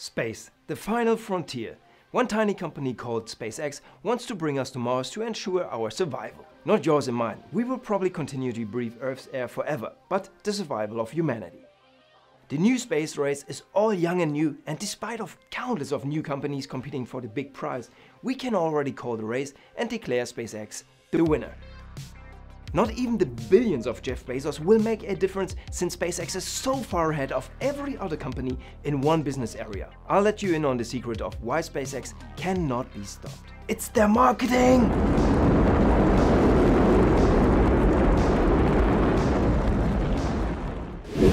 Space, the final frontier. One tiny company called SpaceX wants to bring us to Mars to ensure our survival. Not yours and mine. We will probably continue to breathe Earth's air forever, but the survival of humanity. The new space race is all young and new, and despite of countless of new companies competing for the big prize, we can already call the race and declare SpaceX the winner. Not even the billions of Jeff Bezos will make a difference since SpaceX is so far ahead of every other company in one business area. I'll let you in on the secret of why SpaceX cannot be stopped. It's their marketing!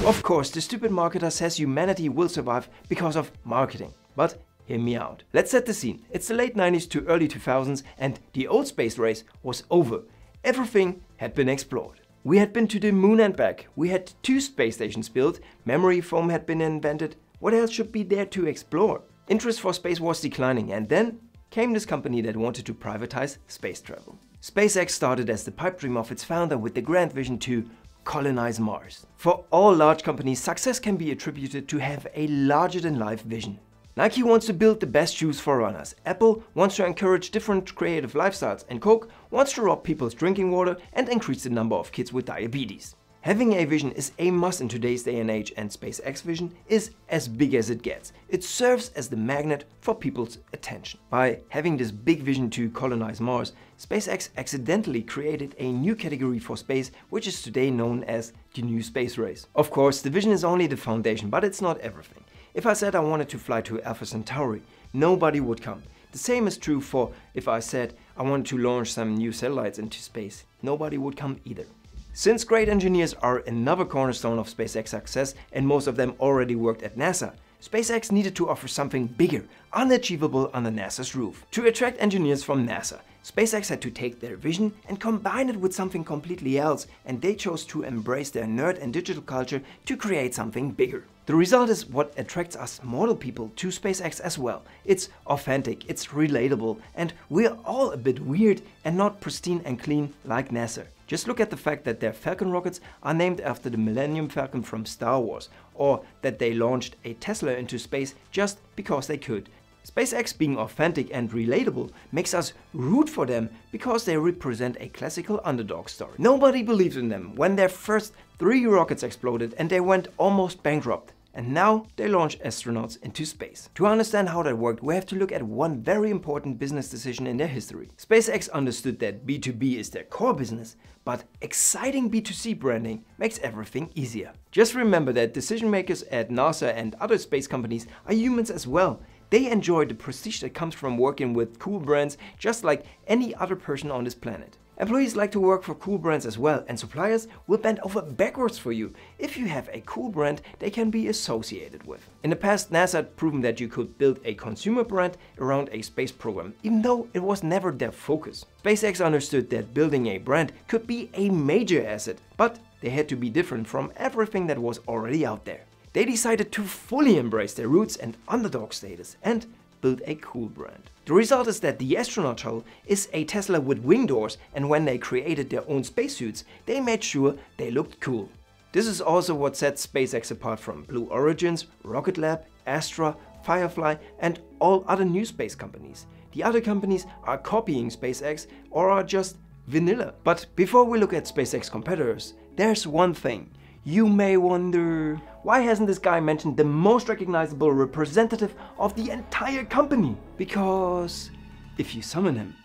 Of course, the stupid marketer says humanity will survive because of marketing. But hear me out. Let's set the scene. It's the late 90s to early 2000s and the old space race was over. Everything had been explored. We had been to the moon and back, we had two space stations built, memory foam had been invented, what else should be there to explore? Interest for space was declining and then came this company that wanted to privatize space travel. SpaceX started as the pipe dream of its founder with the grand vision to colonize Mars. For all large companies, success can be attributed to have a larger-than-life vision. Nike wants to build the best shoes for runners, Apple wants to encourage different creative lifestyles, and Coke wants to rob people's drinking water and increase the number of kids with diabetes. Having a vision is a must in today's day and age and SpaceX vision is as big as it gets. It serves as the magnet for people's attention. By having this big vision to colonize Mars, SpaceX accidentally created a new category for space which is today known as the new space race. Of course, the vision is only the foundation, but it's not everything. If I said I wanted to fly to Alpha Centauri, nobody would come. The same is true for if I said I wanted to launch some new satellites into space. Nobody would come either. Since great engineers are another cornerstone of SpaceX success and most of them already worked at NASA, SpaceX needed to offer something bigger, unachievable under NASA's roof. To attract engineers from NASA, SpaceX had to take their vision and combine it with something completely else and they chose to embrace their nerd and digital culture to create something bigger. The result is what attracts us mortal people to SpaceX as well. It's authentic, it's relatable, and we're all a bit weird and not pristine and clean like NASA. Just look at the fact that their Falcon rockets are named after the Millennium Falcon from Star Wars, or that they launched a Tesla into space just because they could, SpaceX being authentic and relatable makes us root for them because they represent a classical underdog story. Nobody believed in them when their first three rockets exploded and they went almost bankrupt. And now they launch astronauts into space. To understand how that worked, we have to look at one very important business decision in their history. SpaceX understood that B2B is their core business, but exciting B2C branding makes everything easier. Just remember that decision makers at NASA and other space companies are humans as well they enjoy the prestige that comes from working with cool brands just like any other person on this planet. Employees like to work for cool brands as well and suppliers will bend over backwards for you if you have a cool brand they can be associated with. In the past NASA had proven that you could build a consumer brand around a space program even though it was never their focus. SpaceX understood that building a brand could be a major asset but they had to be different from everything that was already out there. They decided to fully embrace their roots and underdog status and build a cool brand. The result is that the astronaut shuttle is a Tesla with wing doors and when they created their own spacesuits, they made sure they looked cool. This is also what sets SpaceX apart from Blue Origins, Rocket Lab, Astra, Firefly and all other new space companies. The other companies are copying SpaceX or are just vanilla. But before we look at SpaceX competitors, there's one thing. You may wonder, why hasn't this guy mentioned the most recognizable representative of the entire company? Because if you summon him,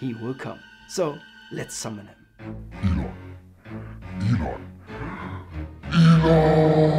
he will come. So let's summon him. Elon. Elon. Elon.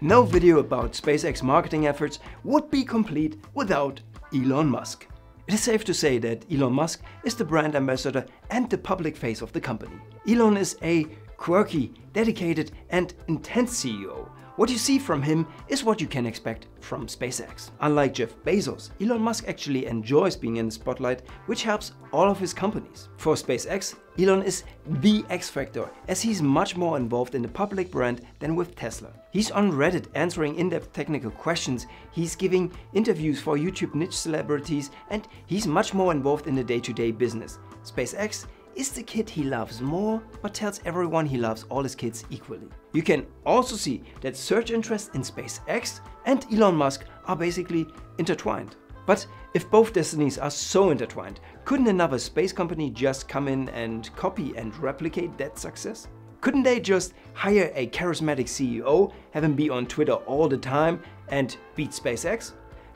No video about SpaceX marketing efforts would be complete without Elon Musk. It is safe to say that Elon Musk is the brand ambassador and the public face of the company. Elon is a quirky, dedicated and intense CEO. What you see from him is what you can expect from SpaceX. Unlike Jeff Bezos, Elon Musk actually enjoys being in the spotlight, which helps all of his companies. For SpaceX, Elon is the X factor, as he's much more involved in the public brand than with Tesla. He's on Reddit answering in-depth technical questions, he's giving interviews for YouTube niche celebrities, and he's much more involved in the day-to-day -day business. SpaceX is the kid he loves more, but tells everyone he loves all his kids equally. You can also see that search interest in SpaceX and Elon Musk are basically intertwined. But if both destinies are so intertwined, couldn't another space company just come in and copy and replicate that success? Couldn't they just hire a charismatic CEO, have him be on Twitter all the time and beat SpaceX?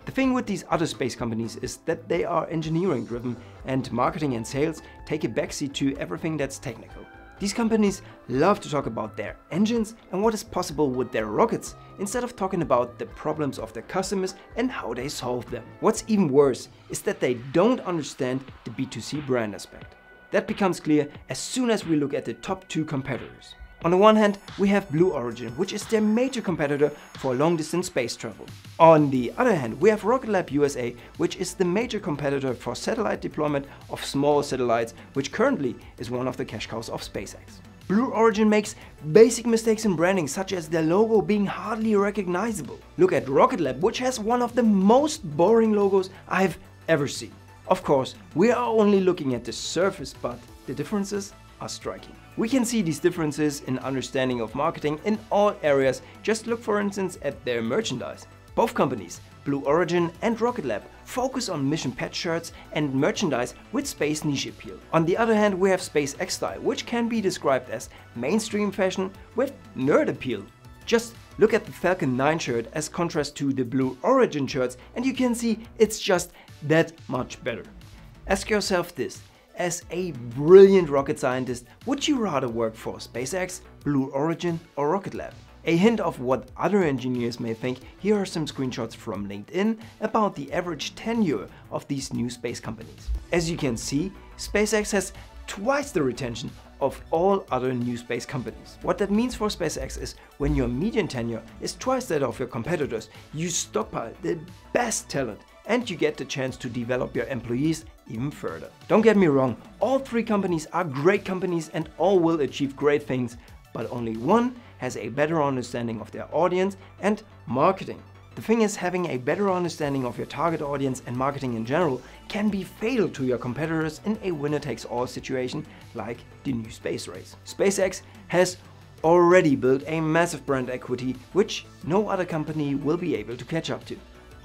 The thing with these other space companies is that they are engineering driven and marketing and sales take a backseat to everything that's technical. These companies love to talk about their engines and what is possible with their rockets, instead of talking about the problems of their customers and how they solve them. What's even worse is that they don't understand the B2C brand aspect. That becomes clear as soon as we look at the top two competitors. On the one hand, we have Blue Origin, which is their major competitor for long distance space travel. On the other hand, we have Rocket Lab USA, which is the major competitor for satellite deployment of small satellites, which currently is one of the cash cows of SpaceX. Blue Origin makes basic mistakes in branding, such as their logo being hardly recognizable. Look at Rocket Lab, which has one of the most boring logos I've ever seen. Of course, we are only looking at the surface, but the differences are striking. We can see these differences in understanding of marketing in all areas. Just look for instance at their merchandise. Both companies, Blue Origin and Rocket Lab, focus on mission pet shirts and merchandise with space niche appeal. On the other hand, we have SpaceX style, which can be described as mainstream fashion with nerd appeal. Just look at the Falcon 9 shirt as contrast to the Blue Origin shirts and you can see it's just that much better. Ask yourself this, as a brilliant rocket scientist, would you rather work for SpaceX, Blue Origin or Rocket Lab? A hint of what other engineers may think, here are some screenshots from LinkedIn about the average tenure of these new space companies. As you can see, SpaceX has twice the retention of all other new space companies. What that means for SpaceX is when your median tenure is twice that of your competitors, you stockpile the best talent and you get the chance to develop your employees even further. Don't get me wrong, all three companies are great companies and all will achieve great things, but only one has a better understanding of their audience and marketing. The thing is, having a better understanding of your target audience and marketing in general can be fatal to your competitors in a winner-takes-all situation like the new space race. SpaceX has already built a massive brand equity which no other company will be able to catch up to.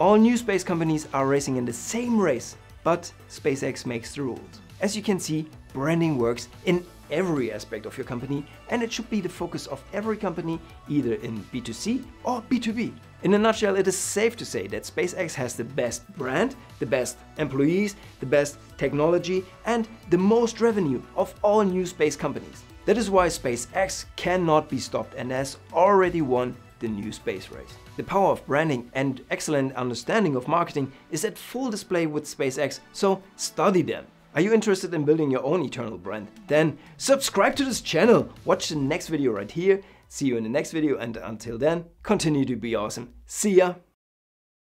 All new space companies are racing in the same race, but SpaceX makes the rules. As you can see, branding works in every aspect of your company and it should be the focus of every company either in B2C or B2B. In a nutshell, it is safe to say that SpaceX has the best brand, the best employees, the best technology and the most revenue of all new space companies. That is why SpaceX cannot be stopped and has already won the new space race. The power of branding and excellent understanding of marketing is at full display with SpaceX, so study them. Are you interested in building your own eternal brand? Then subscribe to this channel, watch the next video right here, see you in the next video and until then, continue to be awesome. See ya!